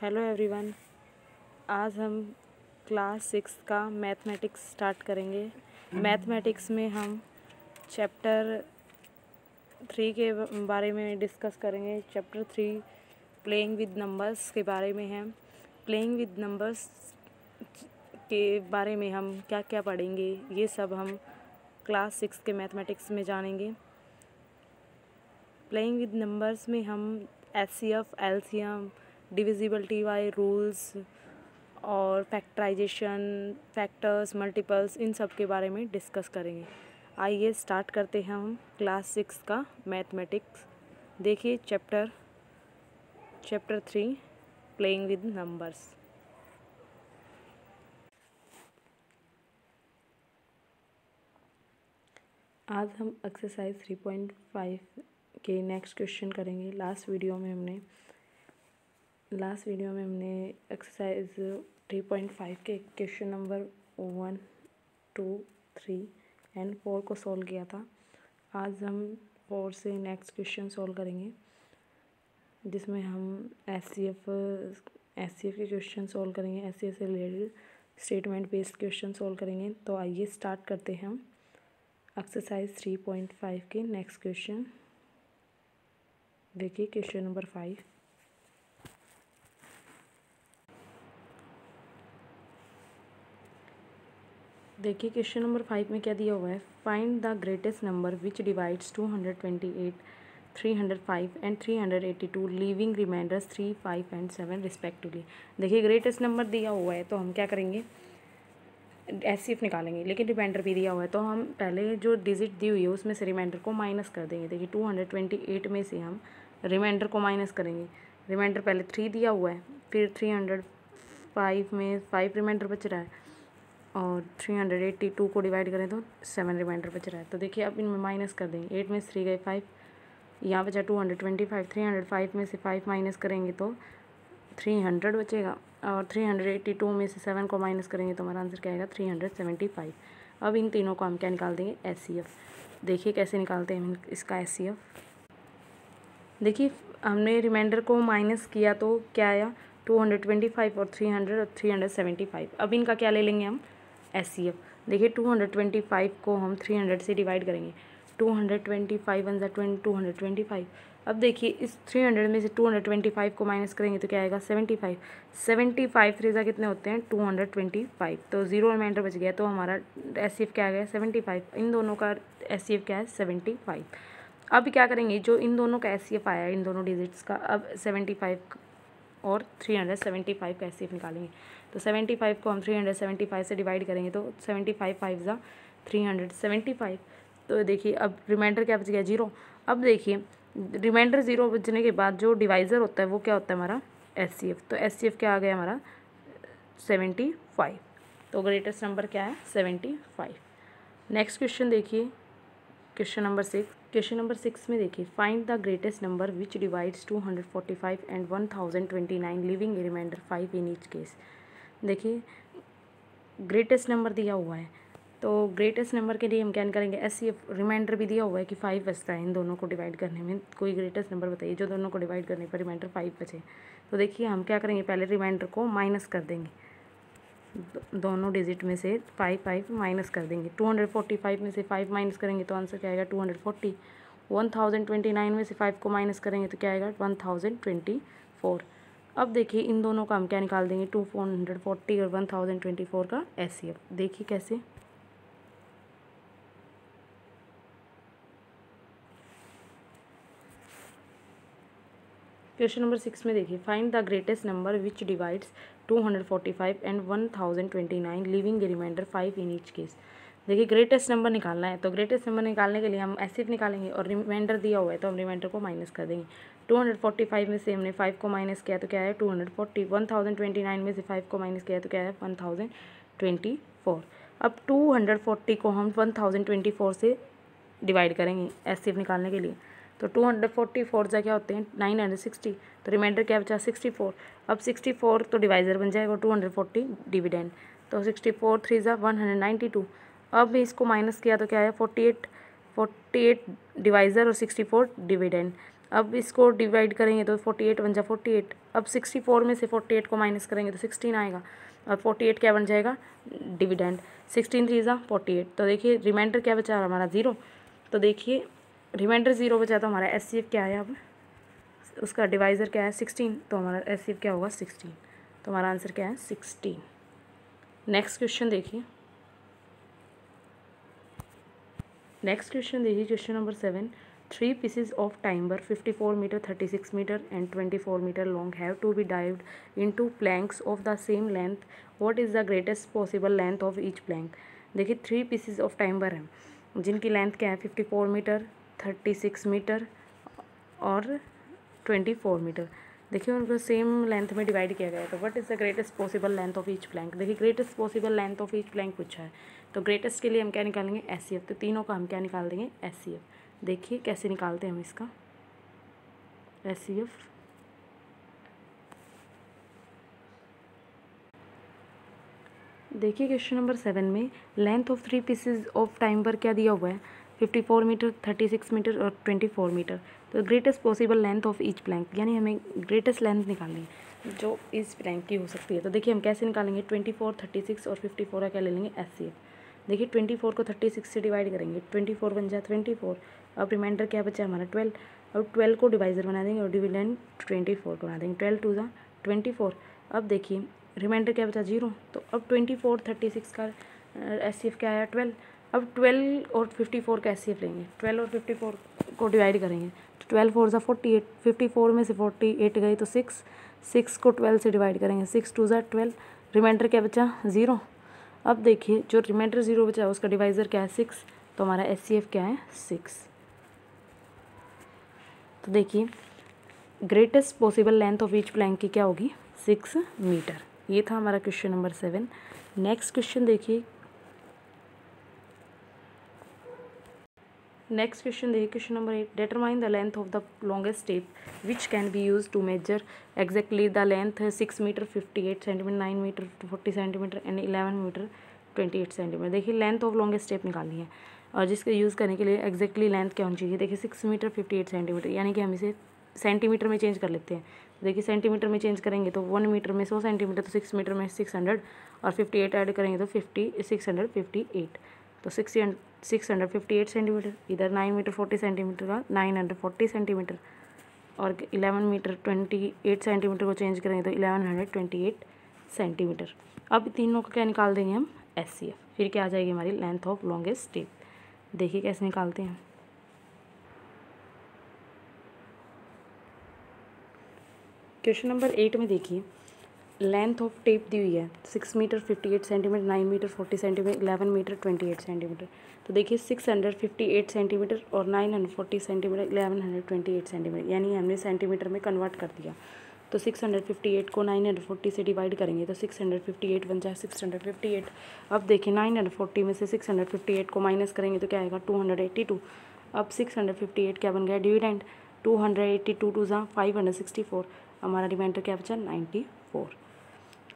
Hello everyone आज हम class six का मैथमेटिक्स स्टार्ट करेंगे। मैथमेटिक्स में हम चैप्टर थ्री के बारे में डिस्कस करेंगे। Chapter three playing with numbers के बारे में है। प्लेइंग विद नंबर्स के बारे में हम क्या क्या पढ़ेंगे, ये सब हम क्लास सिक्स के मैथमेटिक्स में जानेंगे। प्लेइंग विद नंबर्स में हम H C F L C M divisibility Y rules और फैक्टराइजेशन फैक्टर्स मल्टीपल्स इन सब के बारे में डिस्कस करेंगे। आइए स्टार्ट करते हैं हम क्लास सिक्स का मैथमेटिक्स देखिए chapter chapter three playing with numbers आज हम एक्सरसाइज थ्री पॉइंट फाइव के नेक्स्ट क्वेश्चन करेंगे। लास्ट वीडियो में हमने लास्ट वीडियो में हमने एक्सरसाइज थ्री पॉइंट फाइव के question number one two three and four को सॉल्व किया था। आज हम फोर से नेक्स्ट क्वेश्चन सॉल्व करेंगे, जिसमें हम S C F S C F के क्वेश्चन सॉल्व करेंगे एस सी एफ़ से related statement based question solve करेंगे। तो आइए स्टार्ट करते हैं हम एक्सरसाइज थ्री पॉइंट फाइव के नेक्स्ट क्वेश्चन देखिए क्वेश्चन नंबर फाइव देखिए क्वेश्चन नंबर फाइव में क्या दिया हुआ है? Find the greatest number which divides two hundred twenty eight three hundred five and three hundred eighty two living reminders three five and seven respectively देखिए greatest number दिया हुआ है तो हम क्या करेंगे? एस सी एफ़ निकालेंगे, लेकिन रिमाइंडर भी दिया हुआ है तो हम पहले जो डिजिट दी हुई है उसमें से रिमाइंडर को माइनस कर देंगे। देखिए टू हंड्रेड ट्वेंटी एट में से हम रिमाइंडर को माइनस करेंगे। रिमाइंडर पहले थ्री दिया हुआ है, फिर थ्री हंड्रेड फाइव में फाइव रिमाइंडर बच रहा है। और थ्री हंड्रेड एट्टी टू को डिवाइड करें तो सेवन रिमाइंडर बच रहा है। तो देखिए, अब इनमें माइनस कर देंगे। एट में थ्री गए फाइव यहाँ बचा two hundred twenty five three hundred five में से फाइव माइनस करेंगे तो थ्री हंड्रेड बचेगा। और थ्री हंड्रेड एट्टी टू में से सेवन को माइनस करेंगे तो हमारा आंसर क्या आएगा? थ्री हंड्रेड सेवेंटी फाइव अब इन तीनों को हम क्या निकाल देंगे? एस सी एफ़ देखिए कैसे निकालते हैं इसका एस सी एफ़ देखिए, हमने रिमाइंडर को माइनस किया तो क्या आया? टू हंड्रेड ट्वेंटी फाइव और थ्री हंड्रेड और थ्री हंड्रेड सेवेंटी फाइव अब इनका क्या ले लेंगे हम? एस देखिए टू हंड्रेड ट्वेंटी फाइव को हम थ्री हंड्रेड से डिवाइड करेंगे। Two hundred twenty five one ज़ा twenty two hundred twenty five अब देखिए, इस थ्री हंड्रेड में से टू हंड्रेड ट्वेंटी फाइव को माइनस करेंगे तो क्या आएगा? Seventy five seventy five three कितने होते हैं? टू हंड्रेड ट्वेंटी फाइव तो ज़ीरो रिमाइंडर बच गया तो हमारा एस सी एफ़ क्या आ गया? सेवेंटी फाइव इन दोनों का एस सी एफ़ क्या है? सेवेंटी फाइव अब क्या करेंगे? जो इन दोनों का एस सी एफ़ आया, इन दोनों डिजिट्स का, अब सेवेंटी फाइव और थ्री हंड्रेड सेवेंटी फाइव का एस सी एफ़ निकालेंगे। तो सेवेंटी फाइव को हम थ्री हंड्रेड सेवेंटी फाइव से डिवाइड करेंगे तो सेवेंटी फाइव फाइव ज़ा थ्री हंड्रेड सेवेंटी फाइव तो देखिए, अब रिमाइंडर क्या बच गया? ज़ीरो अब देखिए रिमाइंडर ज़ीरो बचने के बाद जो डिवाइज़र होता है, वो क्या होता है हमारा? एस सी एफ़ तो एस सी एफ़ क्या आ गया हमारा? सेवेंटी फाइव तो ग्रेटेस्ट नंबर क्या है? सेवेंटी फाइव नेक्स्ट क्वेश्चन देखिए. Question number six question number six में देखिए. Find the greatest number which divides two hundred forty five and one thousand twenty nine living reminder five in each case देखिए greatest number दिया हुआ है। तो greatest number के लिए हम क्या करेंगे? एस सी रिमाइंडर भी दिया हुआ है कि फाइव बचता है इन दोनों को डिवाइड करने में। कोई ग्रेटेस्ट नंबर बताइए जो दोनों को डिवाइड करने पर रिमाइंडर फाइव बचे। तो देखिए हम क्या करेंगे? पहले रिमाइंडर को माइनस कर देंगे। दो, दोनों डिजिट में से फाइव फाइव माइनस कर देंगे। टू हंड्रेड फोर्टी फाइव में से फाइव माइनस करेंगे तो आंसर क्या आएगा? Two hundred forty one thousand twenty nine में से फाइव को माइनस करेंगे तो क्या आएगा? वन थाउज़ेंड ट्वेंटी फोर अब देखिए, इन दोनों का हम क्या निकाल देंगे? टू फोर हंड्रेड फोर्टी और वन थाउज़ेंड ट्वेंटी फोर का एस देखिए कैसे। क्वेश्चन नंबर सिक्स में देखिए। Find the greatest number which divides two hundred forty five and one thousand twenty nine living reminder five in each case देखिए greatest number निकालना है तो greatest number निकालने के लिए हम एस निकालेंगे और रिमाइंडर दिया हुआ है तो हम रिमाइंडर को माइनस कर देंगे। टू हंड्रेड फोर्टी फाइव में से हमने फाइव को माइनस किया तो क्या है? Two hundred forty one thousand twenty nine में से फाइव को माइनस किया तो क्या है? वन थाउज़ेंड ट्वेंटी फोर अब टू हंड्रेड फोर्टी को हम वन थाउज़ेंड ट्वेंटी फोर से डिवाइड करेंगे एस निकालने के लिए। तो टू हंड्रेड फोर्टी फोर क्या होते हैं? नाइन हंड्रेड सिक्सटी तो रिमाइंडर क्या बचा? सिक्सटी फोर अब सिक्सटी फोर तो डिवाइज़र बन जाएगा टू हंड्रेड फोर्टी डिविडेंड तो सिक्सटी फोर थ्री ज़ा वन हंड्रेड नाइन्टी टू अब इसको माइनस किया तो क्या है? Forty eight forty eight divisor और सिक्सटी फोर डिविडेंड अब इसको डिवाइड करेंगे तो फोर्टी एट बन जाए फोर्टी एट अब सिक्सटी फोर में से फोर्टी एट को माइनस करेंगे तो सिक्सटीन आएगा। और फोर्टी एट क्या बन जाएगा? डिविडेंड सिक्सटीन थ्री ज़ा फोर्टी एट तो देखिए रिमाइंडर क्या बचा हमारा ज़ीरो तो देखिए रिमाइंडर ज़ीरो बचा तो हमारा एस क्या है अब? उसका डिवाइज़र क्या है? सिक्सटीन तो हमारा एस क्या होगा? सिक्सटीन तो हमारा आंसर क्या है? सिक्सटीन नेक्स्ट क्वेश्चन देखिए। नेक्स्ट क्वेश्चन देखिए question number seven pieces of timber fifty four metre thirty six metre and twenty four metre long have to be divided into planks of the same length what is the greatest possible length of each plank देखिए three pieces of timber हैं, जिनकी length क्या है? Fifty four metre thirty six metre और twenty four metre देखिए, उनको same length में divide किया गया है तो what is the greatest possible length of each plank देखिए greatest possible length of each plank पूछा है तो ग्रेटेस्ट के लिए हम क्या निकालेंगे? एस तो तीनों का हम क्या निकाल देंगे? एस देखिए, कैसे निकालते हैं हम इसका? एस सी एफ़ देखिए क्वेश्चन नंबर सेवन में length of three pieces of time पर क्या दिया हुआ है? Fifty four metre thirty six metre और ट्वेंटी फोर मीटर तो greatest possible length of each plank यानी हमें ग्रेटेस्ट लेंथ निकालनी है, जो इस प्लैंक की हो सकती है। तो देखिए, हम कैसे निकालेंगे? ट्वेंटी फोर थर्टी सिक्स और फिफ्टी फोर का क्या ले लेंगे? एस सी एफ़ देखिए ट्वेंटी फोर को थर्टी सिक्स से डिवाइड करेंगे। ट्वेंटी फोर बन जाए ट्वेंटी फोर अब रिमाइंडर क्या बचा हमारा? ट्वेल्व अब ट्वेल्व को डिवाइजर बना देंगे और डिविडेंड ट्वेंटी फोर को बना देंगे। ट्वेल्व टू ज़ा ट्वेंटी फोर अब देखिए रिमाइंडर क्या बचा? ज़ीरो तो अब ट्वेंटी फोर थर्टी सिक्स का एस सी एफ़ क्या आया? ट्वेल्व अब ट्वेल्व और फिफ्टी फोर का एस सी एफ़ लेंगे। ट्वेल्व और फिफ्टी फोर को डिवाइड करेंगे। तो ट्वेल्व फोर ज़ा फोर्टी एट फिफ्टी फोर में से फोर्टी एट गई तो सिक्स सिक्स को ट्वेल्व से डिवाइड करेंगे। सिक्स टू ज़ा ट्वेल्व रिमाइंडर क्या बचा? ज़ीरो अब देखिए, जो रिमाइंडर ज़ीरो बचा उसका डिवाइज़र क्या है? सिक्स तो हमारा एस सी एफ़ क्या है? सिक्स तो देखिए greatest possible length of each plank की क्या होगी? सिक्स मीटर ये था हमारा question number seven next question देखिए। नेक्स्ट क्वेश्चन देखिए question number eight determine the length of the longest tape which can be use to measure exactly the length six metre fifty eight centimetre nine metre forty centimetre and eleven metre twenty eight centimetre देखिए length of longest tape निकालनी है। और जिसके use करने के लिए exactly length क्या होनी चाहिए? देखिए six metre fifty eight centimetre यानी कि हम इसे सेंटीमीटर में चेंज कर लेते हैं। देखिए सेंटीमीटर में चेंज करेंगे तो वन मीटर में सौ सेंटीमीटर तो सिक्स मीटर में सिक्स हंड्रेड और फिफ्टी एट ऐड करेंगे तो fifty six hundred fifty eight तो six six hundred fifty eight centimetre इधर नाइन मीटर फोर्टी सेंटीमीटर का नाइन हंड्रेड फोर्टी सेंटीमीटर और eleven metre twenty eight centimetre को change करेंगे तो eleven hundred twenty eight centimetre अब तीनों का क्या निकाल देंगे हम? एस सी एफ़ फिर क्या आ जाएगी हमारी लेंथ ऑफ़ लॉन्गेस्ट टेप देखिए कैसे निकालते हैं। क्वेश्चन नंबर एट में देखिए। लेंथ ऑफ़ टेप दी हुई है। Six metre fifty eight centimetre, nine metre forty centimetre, eleven metre twenty eight centimetre. तो देखिए, six hundred fifty eight centimetre और nine hundred forty centimetre, eleven hundred twenty eight centimetre. यानी हमने centimetre में convert कर दिया। तो सिक्स हंड्रेड फिफ्टी एट को नाइन हंड्रेड फोर्टी से डिवाइड करेंगे तो सिक्स हंड्रेड फिफ्टी एट बन जाए सिक्स हंड्रेड फिफ्टी एट। अब देखिए नाइन हंड्रेड फोर्टी में से सिक्स हंड्रेड फिफ्टी एट को माइनस करेंगे तो क्या आएगा? Two hundred eighty two. अब सिक्स हंड्रेड फिफ्टी एट क्या बन गया? Dividend two hundred eighty two two ज़ा फाइव हंड्रेड सिक्सटी फोर। हमारा रिमाइंडर क्या बचा? Ninety four.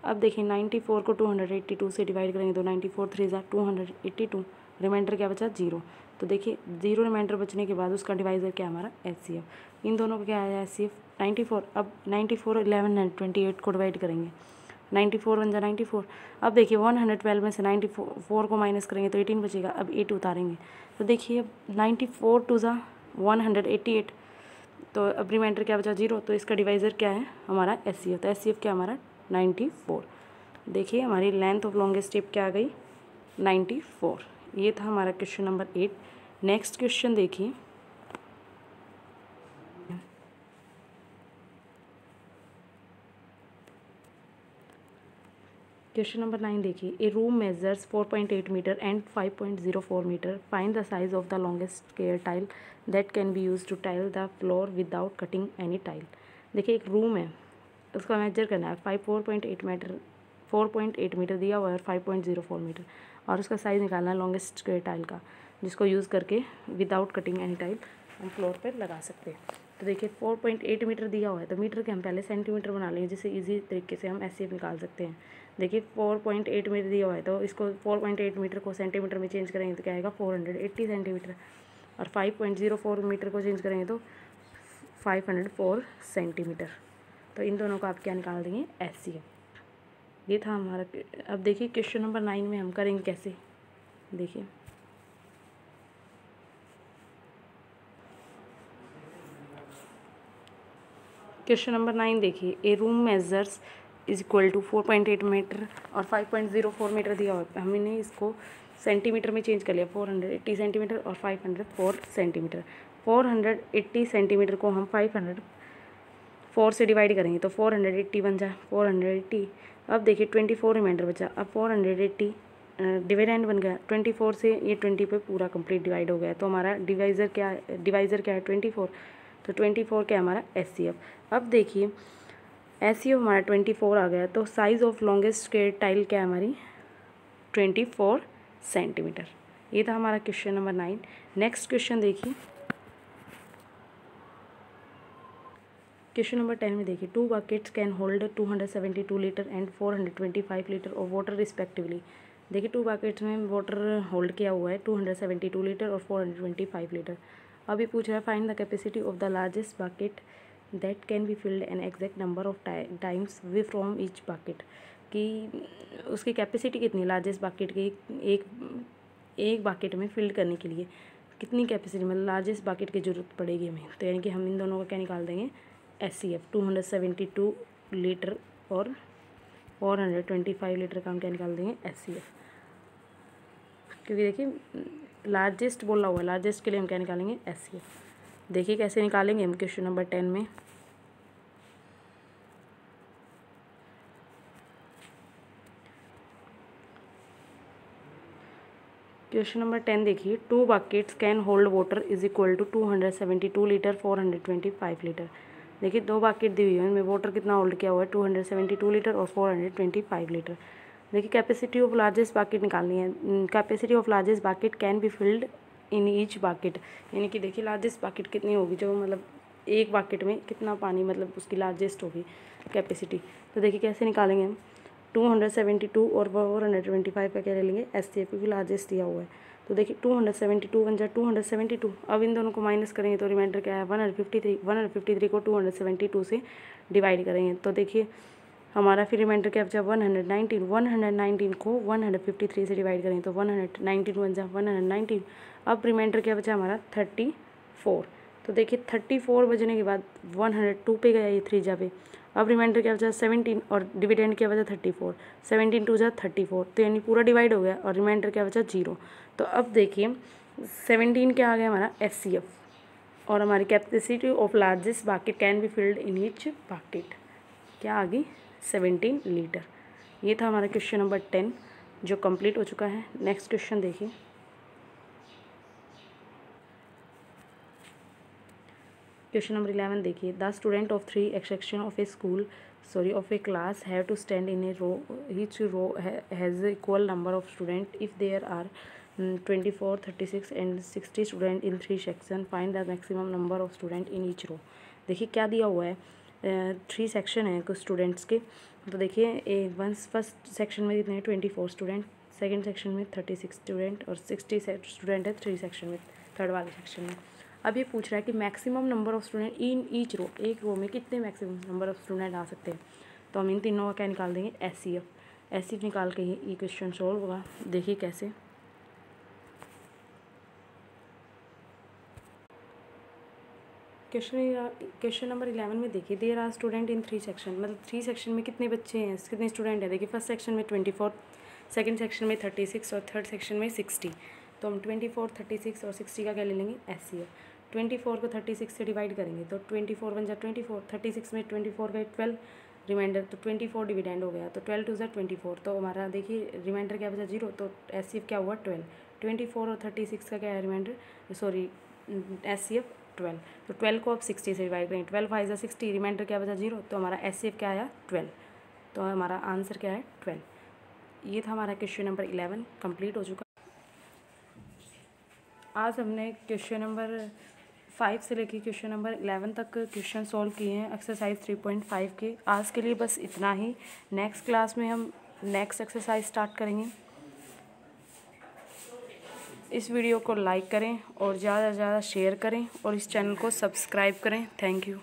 अब देखिए नाइन्टी फोर को टू हंड्रेड एट्टी टू से डिवाइड करेंगे तो नाइन्टी फोर थ्री ज़ा two hundred eighty two. Reminder क्या बचा? ज़ीरो। तो देखिए, ज़ीरो रिमाइंडर बचने के बाद उसका डिवाइज़र क्या हमारा एच सी एफ़ इन दोनों का क्या आया? एफ़ नाइन्टी फोर, अब ninety four, eleven and twenty eight को डिवाइड करेंगे। नाइन्टी फोर वन जा नाइन्टी फोर। अब देखिए वन हंड्रेड ट्वेल्व में से नाइन्टी फोर को माइनस करेंगे तो एटीन बचेगा। अब एट उतारेंगे। तो देखिए, अब नाइन्टी फोर टू ज़ा वन हंड्रेड एट्टी एट तो अब रिमाइंडर क्या बचा? ज़ीरो। तो इसका डिवाइज़र क्या है? हमारा एस सी एफ़ तो एस सी एफ़ क्या हमारा नाइन्टी फोर। देखिए, हमारी लेंथ ऑफ़ लॉन्गेस्ट स्टेप क्या आ गई? Ninety four. ये था हमारा question number eight next question देखिए। क्वेश्चन नंबर नाइन देखिए। A room measures 4.8 metre and 5.04 metre find the size of the longest square tile that can be use to tile the floor without cutting any tile देखिए, एक room है। उसका measure करना है। Five four point eight metre four point eight metre दिया हुआ है और five point zero four metre और उसका साइज़ निकालना है लॉन्गेस्ट स्क्वेयर टाइल का, जिसको यूज़ करके विदाउट कटिंग एनी टाइल हम फ्लोर पर लगा सकते हैं। तो देखिए फोर पॉइंट एट मीटर दिया हुआ है। तो मीटर के हम पहले सेंटीमीटर बना लेंगे, जिससे ईजी तरीके से हम ऐसे निकाल सकते हैं। देखिए फोर पॉइंट एट मीटर दिया हुआ है तो इसको फोर पॉइंट एट मीटर को सेंटीमीटर में चेंज करेंगे तो क्या आएगा? फोर हंड्रेड एट्टी सेंटीमीटर और five point zero four metre को चेंज करेंगे तो फाइव हंड्रेड फोर सेंटीमीटर तो इन दोनों को आप क्या निकाल देंगे? एस ये था हमारा अब देखिए क्वेश्चन नंबर नाइन में हम करेंगे कैसे? देखिए। क्वेश्चन नंबर नाइन देखिए a room measures is equal to four point eight metre और five point zero four metre दिया हुआ है। हमने इसको सेंटीमीटर में चेंज कर लिया फोर हंड्रेड एट्टी सेंटीमीटर और five hundred four centimetre four hundred eighty centimetre को हम फाइव हंड्रेड फोर से डिवाइड करेंगे तो फोर हंड्रेड एट्टी बन जाए फोर हंड्रेड एट्टी अब देखिए ट्वेंटी फोर रिमाइंडर बचा। अब फोर हंड्रेड एट्टी डिवाइडेंड बन गया। ट्वेंटी फोर से ये ट्वेंटी पे पूरा कंप्लीट डिवाइड हो गया। तो हमारा डिवाइज़र क्या डिवाइज़र क्या है? ट्वेंटी फोर तो ट्वेंटी फोर क्या हमारा एस अब देखिए एस सी एफ़ हमारा ट्वेंटी फोर आ गया तो size of longest square tile क्या है हमारी? ट्वेंटी फोर सेंटीमीटर ये था हमारा question number nine next question देखिए। क्वेश्चन नंबर टेन में देखिए। Two buckets can hold two hundred seventy two litre and four hundred twenty five litre of water respectively देखिए टू बकेट्स में water hold किया हुआ है two hundred seventy two litre और four hundred twenty five litre अभी पूछ रहा है find the capacity of the largest bucket that can be filled an exact number of times way from each bucket कि उसकी कैपेसिटी कितनी largest bucket की एक एक बाकेट में फिल्ड करने के लिए कितनी कैपेसिटी मतलब लार्जेस्ट बाकेट की ज़रूरत पड़ेगी हमें। तो यानी कि हम इन दोनों का क्या निकाल देंगे? S C F two hundred seventy two litre और four hundred twenty five litre का हम क्या निकाल देंगे? एस सी एफ़ क्योंकि देखिए लार्जेस्ट बोला हुआ है लार्जेस्ट के लिए हम क्या निकालेंगे? एस सी एफ़ देखिए कैसे निकालेंगे हम क्वेश्चन नंबर टेन में। क्वेश्चन नंबर टेन देखिए two buckets can hold water is equal to two hundred seventy two litre four hundred twenty five litre देखिए, दो बाकेट दी हुई है उनमें वाटर कितना होल्ड किया हुआ है? Two hundred seventy two litre और four hundred twenty five litre देखिए कैपेसिटी ऑफ़ लार्जेस्ट बाकेट निकालनी है। Capacity of largest bucket can be filled in each bucket यानी कि देखिए लार्जेस्ट बाकेट कितनी होगी? जो मतलब एक बाकेट में कितना पानी मतलब उसकी लार्जेस्ट होगी कैपेसिटी तो देखिए कैसे निकालेंगे हम? टू हंड्रेड सेवेंटी टू और फोर हंड्रेड ट्वेंटी फाइव का क्या ले लेंगे? एस सी एफ़ लार्जेस्ट दिया हुआ है। तो देखिए two hundred seventy two one जा टू हंड्रेड सेवेंटी टू अब इन दोनों को माइनस करेंगे तो रिमाइंडर क्या है? One hundred fifty three one hundred fifty three को टू हंड्रेड सेवेंटी टू से डिवाइड करेंगे। तो देखिए हमारा फिर रिमाइंडर क्या बचा one hundred nineteen one hundred nineteen को वन हंड्रेड फिफ्टी थ्री से डिवाइड करें तो वन हंड्रेड नाइनटीन वन जा वन हंड्रेड नाइनटीन अब रिमाइंडर क्या बचा हमारा थर्टी फोर तो देखिए थर्टी फोर बजने के बाद वन हंड्रेड टू पे गया ये थ्री जा पे अब रिमाइंडर क्या बचा सेवनटीन और डिविडेंड क्या बचा थर्टी फोर सेवनटीन टू जा थर्टी फोर तो यानी पूरा डिवाइड हो गया और रिमाइंडर क्या बचा ज़ीरो तो अब देखिए सेवनटीन क्या आ गया हमारा एस सी एफ़ और हमारी capacity of largest bucket can be filled in each bucket क्या आ गई? Seventeen litre. ये था हमारा क्वेश्चन नंबर टेन, जो कंप्लीट हो चुका है। नेक्स्ट क्वेश्चन देखिए। क्वेश्चन नंबर इलेवन देखिए। The student of three section of a school, sorry, of a class have to stand in a row each row has equal number of student if there are twenty four, thirty six and sixty student in three section, find the maximum number of student in each row. देखिए क्या दिया हुआ है। Three section है कुछ students के। तो देखिए, ए, वन, फ़र्स्ट सेक्शन में कितने twenty four student. Second section में थर्टी सिक्स स्टूडेंट और सिक्सटी स्टूडेंट है थ्री सेक्शन में, थर्ड वाले सेक्शन में। अब ये पूछ रहा है कि maximum number of student in each row, एक रो में कितने मैक्सिमम नंबर ऑफ़ स्टूडेंट आ सकते हैं? तो हम इन तीनों का क्या निकाल देंगे S C F S C F निकाल के ही ये क्वेश्चन सॉल्व होगा। देखिए कैसे। क्वेश्चन क्वेश्चन नंबर इलेवन में देखिए there are student in three section मतलब थ्री सेक्शन में कितने बच्चे हैं? कितने स्टूडेंट हैं? देखिए फ़र्स्ट सेक्शन में ट्वेंटी फोर सेकेंड सेक्शन में थर्टी सिक्स और थर्ड सेक्शन में सिक्सटी तो हम ट्वेंटी फोर थर्टी सिक्स और सिक्सटी का क्या ले लेंगे? एस सी ट्वेंटी फोर को थर्टी सिक्स से डिवाइड करेंगे तो ट्वेंटी फोर बन जाए ट्वेंटी फोर थर्टी सिक्स में ट्वेंटी फोर का ट्वेल्व रिमाइंडर तो ट्वेंटी फोर डिविडेंड हो गया तो ट्वेल्व टू ज़ा ट्वेंटी फोर तो हमारा देखिए रिमाइंडर क्या बचा? ज़ीरो तो एस सी एफ़ क्या हुआ? ट्वेल्व ट्वेंटी फोर और थर्टी सिक्स का क्या है remainder sorry S C F twelve. तो ट्वेल्व को अब सिक्सटी से डिवाइड करेंगे। ट्वेल्व फाइव सिक्सटी रिमाइंडर क्या बचा? ज़ीरो तो हमारा एस क्या आया? ट्वेल्व तो हमारा आंसर क्या है? ट्वेल्व ये था हमारा क्वेश्चन नंबर इलेवन कंप्लीट हो चुका। आज हमने क्वेश्चन नंबर फाइव से लेकर क्वेश्चन नंबर इलेवन तक क्वेश्चन सॉल्व किए हैं एक्सरसाइज थ्री पॉइंट फाइव के। आज के लिए बस इतना ही। नेक्स्ट क्लास में हम नेक्स्ट एक्सरसाइज स्टार्ट करेंगे। इस वीडियो को लाइक करें और ज़्यादा से ज़्यादा शेयर करें और इस चैनल को सब्सक्राइब करें। Thank you.